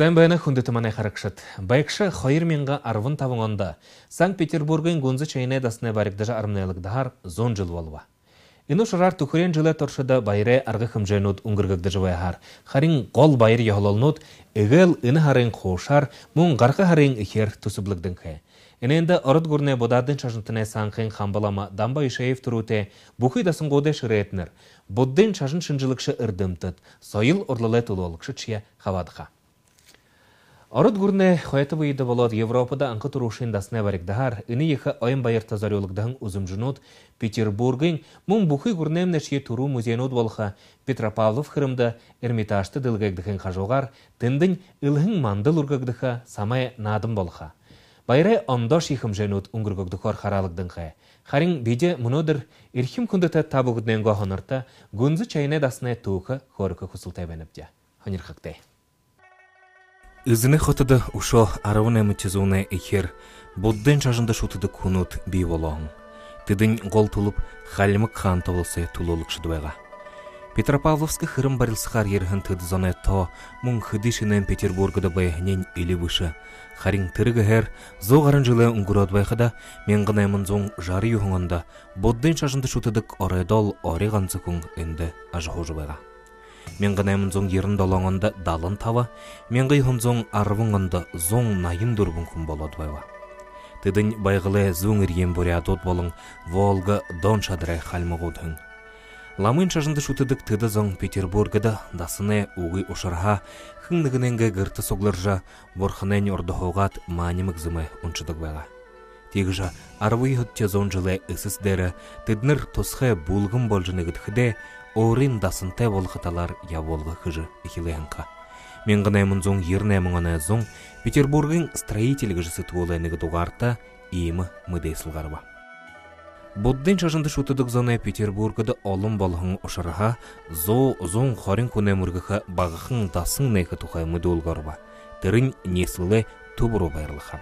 Сайын байына хүндетімане қарықшыт. Байқшы қайыр менға арвын тавыңонда. Санкт-Петербургын гонзы чайне дасыне барикдажа армнайлық дағар зон жыл болуа. Ину шырар тухурен жылы торшыда байре арғы хымжайнуд уңгыргыгды жывайхар. Харин қол байыр яхололнуд, эгел ины харин қошар, мұн ғарқы харин ихер тусыблыгдың хэ. Иненді ұрыд гүрне бодардың чажынтыне санқын қамбалама дамба ишаев тұруте, бұхый дасын годе шыретнір. Буддың чажын шынжылықшы ырдымтыд, сойыл ұрлылы тұлуылықшы чия хавадыға. Ород гурне хойты выйды болот Европада анқы турушин дасне дағар, ини ехі ойын байыр тазарюлыгдағын ұзымжынуд Петербургын мұн бұхы гурнем нәшие туру музейнуд болха Петропавлов хырымда Эрмитажты дылгагдыхын қажуғар, тіндін үлхін мандыл ургагдыха самай надым болха. Байрай ондош ехім женуд уңгыргагдыхор харалыгдыңха. Харин биде мұнодыр ирхим күндіті табуғыднен гоғынырта гүнзі чайне дасне туықы хорықы хусылтай бәніпте. Ханир Үзіні хотыды ұшо арауын әмітчізуіне ехер, бұдден жажында шутыды күнут бей болуын. Тыдын қол тұлып, халімік хан толысы тұлылық шыдуайға. Петропавловскі хырым барылсықар ерхін тыды зоне то, мұн хыдишінен Петербургыда байхнен илі вышы. Харин хәр, зоғарын жылы ұңғырад байқыда, мен ғынаймын зоң жары юхыңында, бұдден жажында шутыдық орайдол орайғансы күн үнді ажығы байға мен гынаймын зоң ерін долоңонда далын тава, мен гыйхын зоң арвыңында зоң найын дурбун кун болот байва. Тыдын байгылы зоң ирген бурядот болың, Волга дон шадрай халмыгудын. Ламын чажынды шутыдык тыды зоң Петербургыда дасыны угы ушарха, хыңнығыненге гырты соглыржа, борхынен ордохоғат манимык зымы унчыдык байға. Тегжа арвы хытче зон жылы ысыс дәрі, тыдныр тосхы булгын болжыны гытхыде, Орин дасынтай волхыталар я волғы хыжы ихилыянка. Мен гынаймын зоң ернаймын ана зоң Петербургын строительгі жысы туолайныгы туғарта иімі мыдейсылғарба. Буддын чажынды шутыдық зоны Петербургыды олым болғын ұшырға зо зоң хорин күнеміргіға бағықын дасың нейхі тұқай мұдуылғарба. Тырын несілі тубыру байырлыға.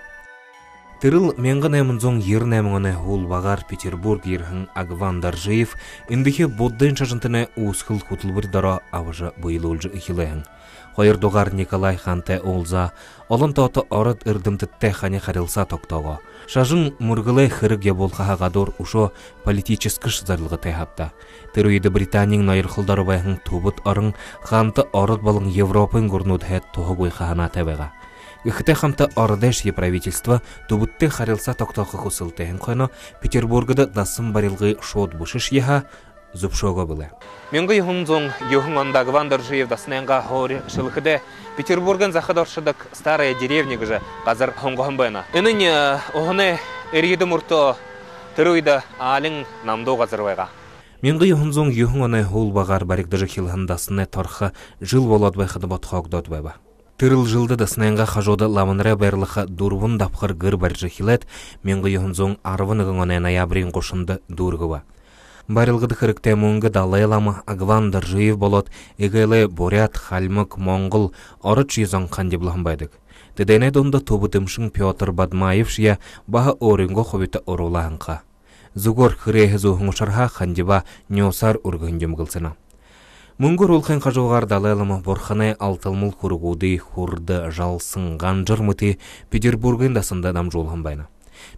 Тырыл менгі нәмін зоң ер нәмін хул бағар Петербург ерхін Агван Даржиев, индихе боддын чажынтыны усхыл хутылбыр дара авыжы ұлжы ихилайын. Хойыр доғар Николай Ханте олза, олон тоты орыд үрдімтітті хане харилса тоқтауға. Шажын мұргылы хырыг я болға ғадор ұшо политическі шызарлығы тәйхапта. Тыруйды Британияң найырхылдары байхын тубыт орын, ханты орыд балың Европын гурнуд хэт тоғы бойқа хана тәбәға. Ихте хамта ордешье правительство тубутте харилса токтоқы хусылтehen қойно Петербургда дасым барилғы шот бушиш еха зубшого было. Менгі юхунзон юхун ондағы вандаржиев дасненға хори шылықыде Петербурган захадоршыдық старая деревня гыжа қазір хонгохан байна. Инын оғыны эреді мұрто тыруйда алың намдо қазырвайға. Менгі юхунзон юхун оны хул бағар барик дыжы хилхандасыны торха жыл болот байхады ботхок дот байба. Тырыл жылды да сынайынға қажоды ламынра бәрліға дұрвын дапқыр гыр баржы хилет, менгі юхынзоң арвын ғыңоне ноябрин қошынды дұрғыва. Барылғыды қырыкте мұңғы далайлама агван дыржиев болот, егейлі бурят, хальмык, моңғыл, орыч юзон қандиблығын байдық. Дедене донда тобытымшың Петр Бадмаев шия баға орынғы хобита орулағынға. Зугор хырехі зуғыңышарға қандиба неосар үргін жемгілсіна. Мұңгыр улхын қажуғар далайлымы борханы алтылмыл хургуды хурды жалсын ғанжыр мұты Петербургын дасында дам жолған байна.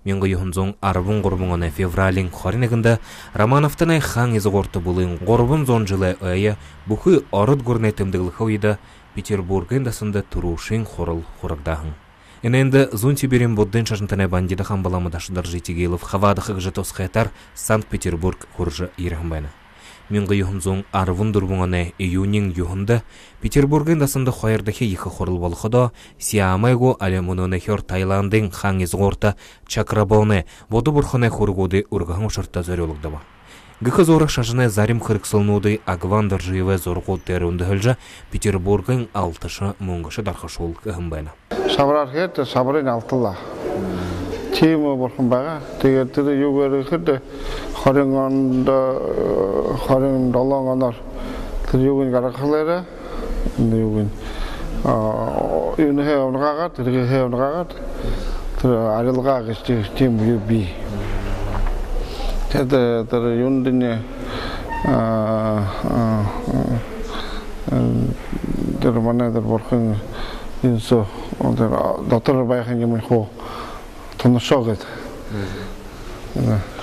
Менгі юхынзоң арбын ғұрбыңыны февралин хоринығында Романовтаны хаң езі ғорты бұлын ғорбын зон жылы өйі бұхы орыд ғұрны тімдігілі үйді Петербургын дасында тұрушын хорыл хұрықдағын. Эненді зун тиберин бодден шашынтаны бандида хан баламы дашыдар житигейлов хавадықы ғжы тосқайтар Санкт-Петербург хұржы ерігін байна миңғы юхунзуң арвун дурбуңане июнин юхунда Петербургын дасында хойырдахи ихы хорыл болходо Сиамайгу алемуноне хер Таиландын хаңиз горта Чакрабоне воду бурхане хургуды ургахан шарта зорюлугдава. Гыхы зоры шашыны зарим хырксылнуды Агвандар живе зоргу терунды хылжа Петербургын алтышы муңгышы дархашул кыхымбайна. Сабрар хет, сабрын алтыла. Тема борхымбаға, тегертіді югері хырды хорюнгонд хорин долоон оноор тэр юуг нь гаргахлаарэ энэ юуг нь аа юунэ хэмнэгаагаад тэргээ хэмнэгаагаад тэр арилгаа гэж тийм юу би тэр тэр юундын аа байхын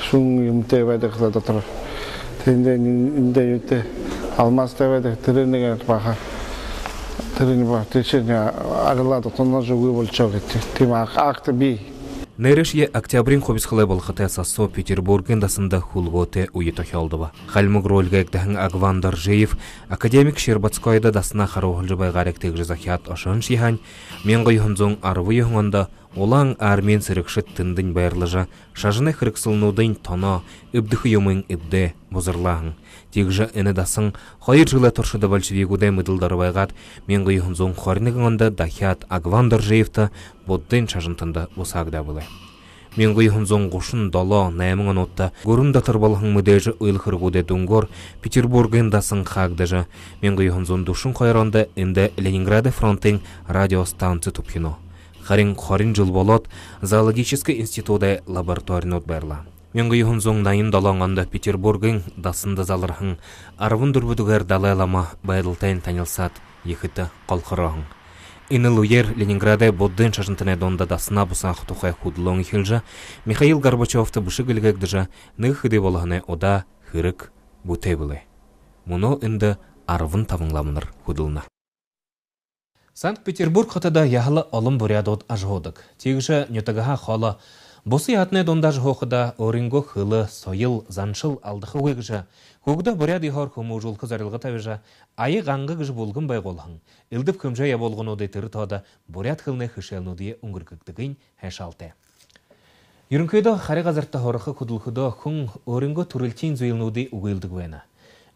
шун юмтэй байдаг л дотор тэндээ эндээ юутэй алмастай байдаг тэрнийг баха тэрний ба тийшээ аглаад тонож өгөө болчоо гэдэг тийм акт би. Нэрэш е октябрин хобисхлай болхоте сассо Петербургын дасында хулготе уйто хелдова. Хальмуг ролгек дахын Агвандар Жеев академик Щербатскойда дасна харухылжы байгарек тегжі захят ошон шихань, менғы юхынзон арвы юхыңында Улаң армен сырықшыт тындың байырлыжа, шажыны хырықсылнудың тоно, үбдіхі юмың үбде бұзырлағың. Тегжі әні дасың, қойыр жылы тұршыды большевигуде мұдылдары байғат, мен ғыйхын зоң хорнығыңында дахят Агвандар Жеевті бұддың шажынтында бұсағда бұлы. Мен ғыйхын зоң ғушын дало нәміңін отта, көрін датыр балғың мүдежі ұйлқырғуде дүнгор, Петербургын дасың қағдыжы. Мен ғыйхын зоң душын қойронды інді Ленинграды фронтың радиостанцы тұпхино харин хорин жыл болот зоологический институты лабораториянот берла Менгі юхун зоң найын долоңанда Петербургын дасында залырхың, арвын дүрбүдігер далайлама байдылтайын танилсат, ехіті қолқырағың. Иныл уер Ленинграде боддын шашынтыне донда дасына бұсақ тухай худлоң хилжа, Михаил Горбачевты бұшы гілгек дыжа, нығыды болғаны ода хырык бұтей бұлы. Мұно инді арвын тавыңламыныр. Санкт-Петербург хатада яхлы олым бурядот ажходык. Тегіші нютагаха холы Босы атне хохыда оринго хылы сойыл заншыл алдықы уегжа. Когда буряд ихор хуму жулқы зарылғы тавежа. Айы ғаңғы гыж болғын бай голхын. Илдіп көмжа болғын оды буряд хылны хорықы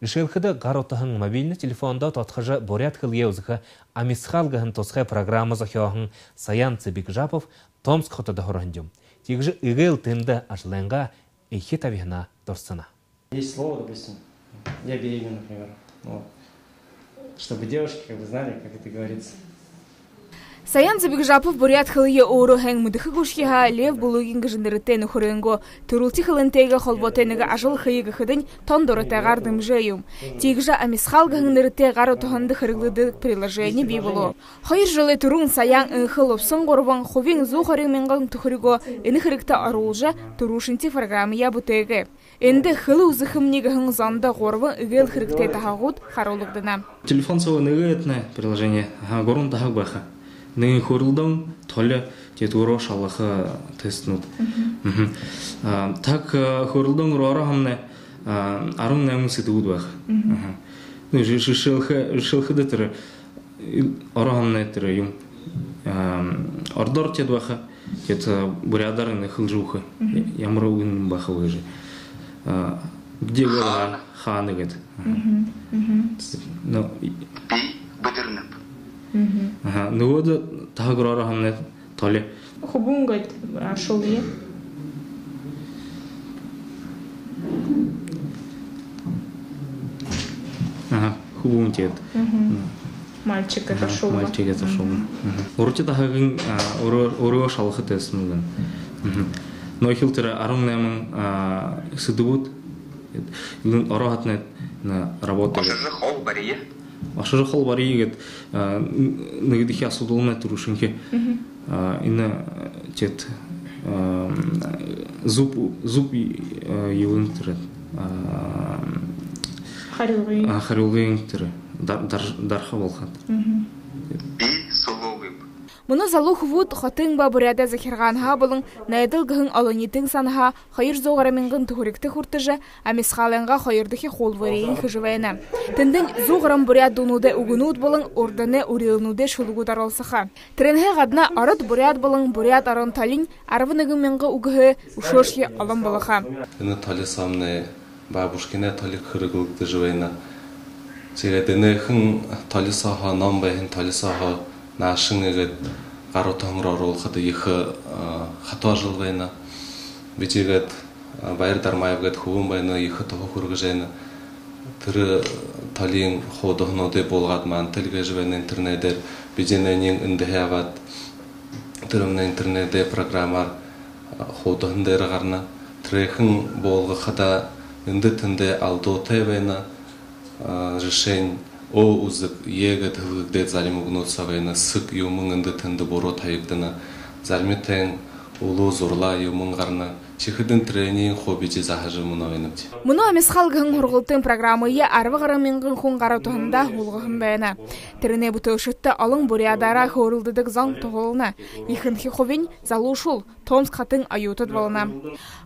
вена. Ишелхыды гаротахын мобильный телефонда тотхыжы борят хыл еузыхы амисхалгыхын тосхай программа захёхын Саян Цыбик Жапов Томск хотыда хорандюм. Тигжи игыл тынды ашланга эхи тавихна торсына. Есть слово, допустим, я беременна, например. Вот. Чтобы девушки как бы знали, как это говорится. Саян Забигжапов бурят хылые оору хэн мыдыхы гушхиха лев булугин гыжындырыттен хуренго турулти хылынтега холботенега ажыл хыйга хыдын тондорыте гардым жеюм. Тигжа амисхал гыгнырыте гару тоханды хырыглыды приложение бибулу. Хайыр жылы турун саян ынхыл опсын горван тахак Нын хурылдың толы тетуро шалахы тестнут. Так хурылдың рора хамне арун нәмін сидуд бах. Ну шилхы да тірі ора хамне тірі юм. Ордор тет баха тет бурядар не хылжухы. Ямар угын баха выжи. Где гора ханы гет. Ну быдырнып Ну вот тағы грора хамне толе. Хубун гайт ашыл е. Ага, хубун тет. Мальчик Ага, Мальчик это шоу. Урти тагын уру шалхы тесмүгэн. Но хилтера арун нэмэн сыдыбут. Илэн оро хатне на хол барие. Ашыры хол бар егет нагидихи асудулна турушинке. Ина тет зуб зуб юлын тирет. Харилгы. Харилгын тире. Дарха болхат. Мұны залу хувуд хотың ба буряда захирған ха бұлың найдыл гыхын алонитың санха хайыр зоғара мингын тухурикті хуртыжы амисхаланға хайырдыхи хол варейін хыжывайна. Тіндін зоғарам буряд дунуде угунуд бұлың ордане урилнуде шулугу даралсыха. Тренхе гадна арыт буряд бұлың буряд арын талин tali saha naşın eget garo tangra rol khada yıkı hata jılvayna. Biçeget bayır darmayıvet huvun bayna yıkı toho kurgıjayna. Tırı talin xodohno de bolgat man tilge jıvayna interneder. Bicenenin indi hevat. Tırımna internede programar xodohndere garna. Трехын болғы қада о узык еге тылгыгде залимугну савайна сык юмыңынды тынды боро тайыктына залмитен улу зурла юмыңгарна чихыдын тренинг хоббичи захажы муновенупти Мұны амесхал гын хургултын программыйы арвы ғарамингын хун ғара тұхында улғығын бәйіна. Тіріне бұты ұшытты алың бурядара хорылдыдық заң тұғылына. Ихынхи ховин залушул, Томск хатын аютыд балына.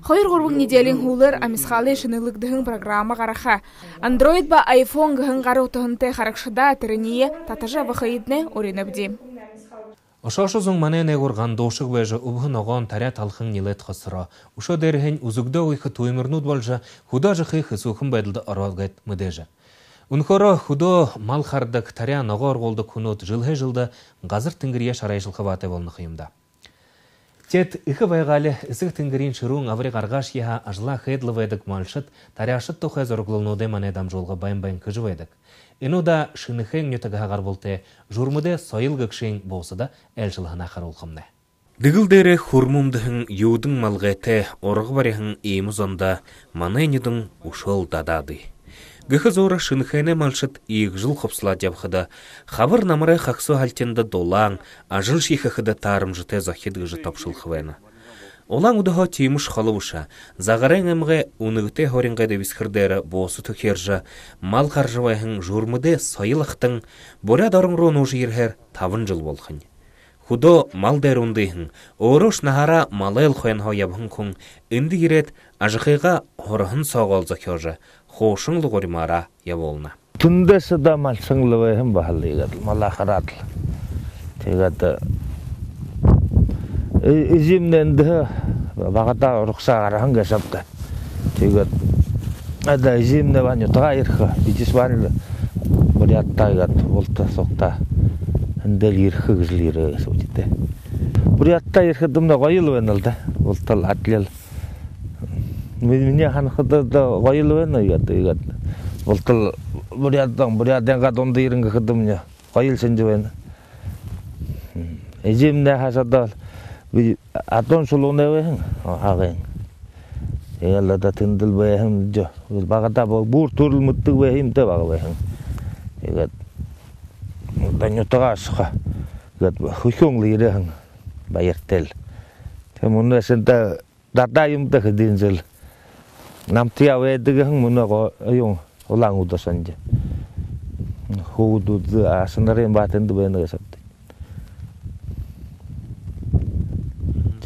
Хойыр ғұрбың неделин хулыр амесхалы шынылыгдығын программа ғараха. Android ба iPhone гын ғара тұхынты харакшыда тіріне татажа вахаидне оренабди. Ошошу зуң манене горган дошык вежа убхын огон таря талхын нилет хасыра. Ушо дерхен узугда уйхы туймырнуд болжа худа жахы хысухын байдылды арвалгайт мыдежа. Унхоро худо мал хардык таря ногор голды кунут жылхы жылда газыр тингирия шарайшылхы ваты болны хыйымда. Тет ихы байгалі ісік тінгірін шыруң аври қарғаш еха ажла хедлы вайдык малшыт, таряшыт тухай зорглылнуды манедам жолға байын-байын кыжы. Ину да шыныхен нютагағар болте, журмуде сойыл гыкшен болсы да әлшілхана қарулқымны. Дігілдері хурмумдыхын юдың малғайты орғы барихын емізонда манайнидың ушыл дадады. Гыхы зора шынхайны малшыт иық жыл қопсыла жабхыда, хабыр намырай хақсу хальтенді долаң, ажыл шихахыда тарым жыте захид гыжы топшыл. Олаң удыға тимуш халывыша, зағарен әмге унығыте хоринғайды висхырдері босы түкержі, мал қаржывайхын журмыды сайылықтың, боря дарың рон ұжы ерхер тавын жыл болхын. Худо мал дәрундыхын, орош нахара малайл хойн ябхын күн, инди ерет ажықиға хорыхын соғал закёжы, хошыңлы горимара яболна. Түнде сыда мал сыңлывайхын бахалы егадыл, мала харадыл. Тегады изимненді бағата рұқса қарахан кәсапты. Тегад ада изимне ваню тага ирха, битис ваню бурятта гат волта сокта. Эндел ирха гызлире сутите. Бурятта ирха думна гайыл веналда, волтал атлел. Мине хан хыда да гайыл вена ят ят. Волтал буряттан буряттан га донда иринге хыдымня. Гайыл сенде вена. Изимне хасадал ya la da tindil we hang jo vil baga ta bo bur turul muttu we him te baga we hang ya da nyu ta ga gat hushong li re hang ba yertel te mun ne sen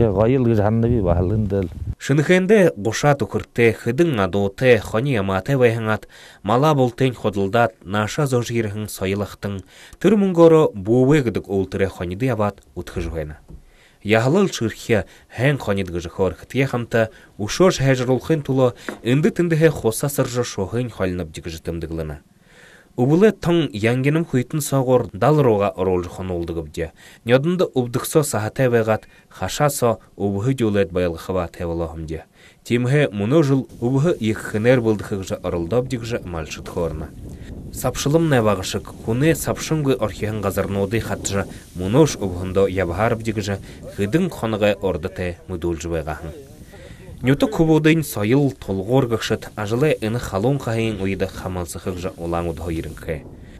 те гайыл жанны бахалындыл Шынхенде гоша тукырте хыдың адоте хони амате мала болтен ходылдат наша зожирхын сайылықтың түр мұнгоро буwe гыдык олтыре хониды абат утхыжуэна. Яхлыл чырхе хэн хонид гыжыхор хтие хамта ушош хэжрулхын туло инды тіндіхе хоса сыржы шохын жигыжытымдыглына. Убылы тың янгенім хуйтын соғыр далыруға оролжы хон олды гыбде. Нёдынды убдықсо сахате вегат хашасо убығы дюлет байлықыва тевалахымде. Тимхе мұны жыл убығы екхінер бұлдықыгжы орылдап дигжы малшыт хорна. Сапшылым не вағышык, хуне сапшыңгы орхихан газарноды хатжы мұнош убғындо ябхарып дигжы хыдың хонығы ордыте мұдулжы Нюты кубудын сайыл толғор гықшыт ажылы ыны халон қайын уйды хамалсықық жа олаң уды хойрынқы.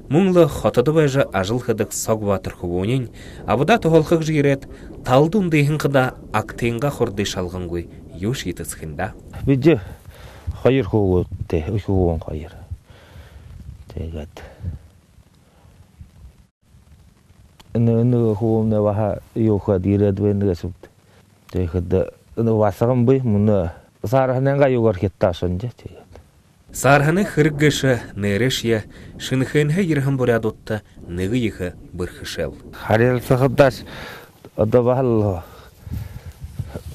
Мұңлы хотыды байжы ажыл хыдық сог батыр кубунин, абыда тұғылқық жирет, талдун дейхін қыда актенға хорды шалғын гуй, юш етіс хында. Биде хайыр хулу те, ухуон хайыр. Тегат. Ны ны хуумне ваха юха дирет венге супт. Тегат ны васагым бый муны сарханга югар кетта сонже тегат. Сарханы хыргышы нерешья шынхэнхэ ерхам бурядутта ныгы ихы бырхышел. Харел ада бахал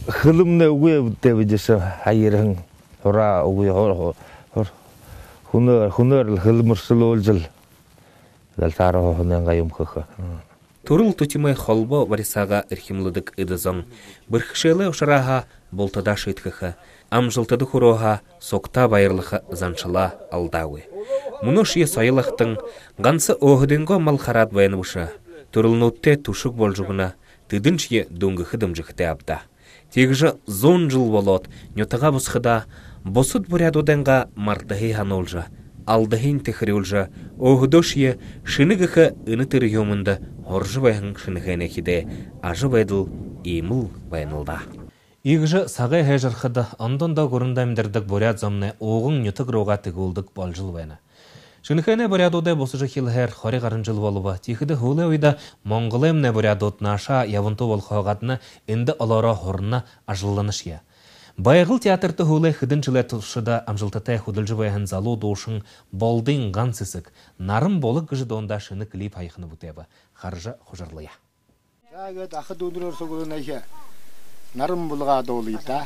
хылымны уе видеса хайырын хора уе хор хор хунер хунер хылмырсыл олжыл. Дал сара хоненга юмхыха. Турул тутимай холбо варисага ирхимлыдык ыдызон. Бырхышелы ошараха болтада шыйтхыха. Амжылтыды хуроха сокта байырлыха занчыла алдауы. Мұны шие сайылықтың ғансы оғыденго мал харат байыны бұша. Турылнутте тушук болжугына тыдын шие дуңгы хыдым жыхте абда. Тегжі зон жыл болот, нютыға бұсқыда, босыд бурядуденға мартахи хан олжа. алдыхин тихриулжа оғдошия шыныгыха ыны тыры йомында хоржы байхын шыныхене хиде ажы байдыл имыл байнылда. Игжы сағай хәжірхыды андон да көріндамдырдық борят зомны оғын нютык роға тігілдік балжыл байны. Шынхене борядода босыжы хилхер хори жыл болуба. Тихиді хулы ойда монголемне борядот наша явынты бол хоғатны инді олара хорына ажылланыш я. Байғыл театрты хулы хыдын жылы тұшыда амжылтытай худылжы байхын залу дошын болдың ған сісік. Нарым болық гыжы донда шыны клип айқыны бұтебі. Харжы хұжырлыя. Ақы дудырыр соғылын әйке. Нарым бұлға. Күндіті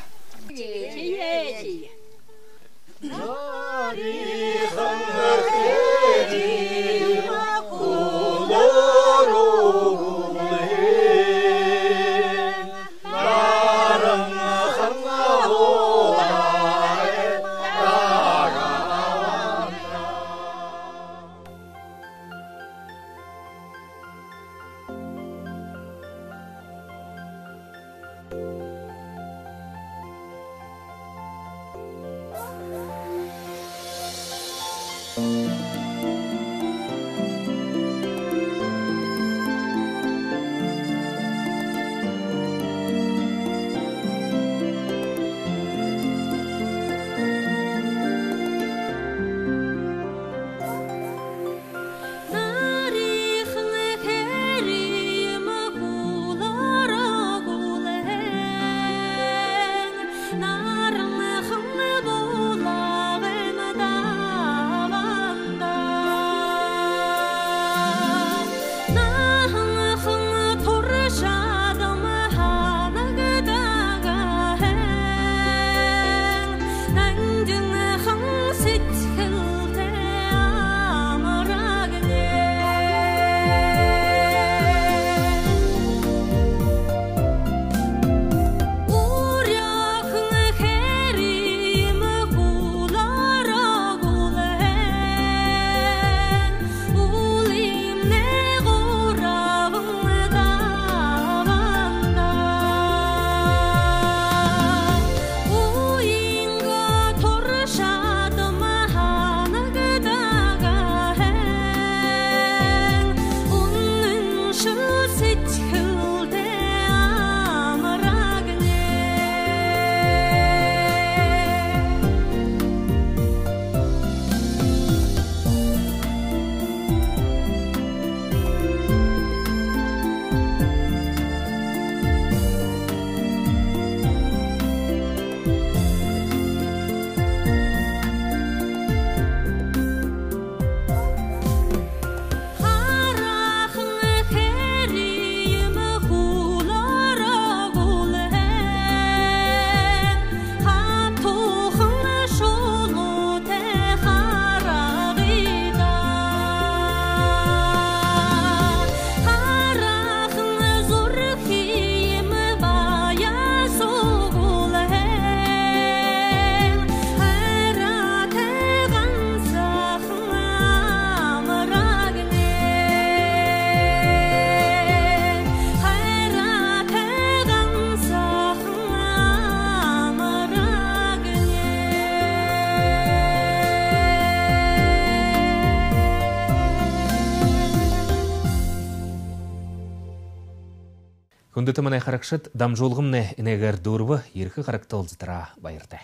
қарақшыт дамжолғымны інегер дұрвы еркі қарақты олзытыра байырды.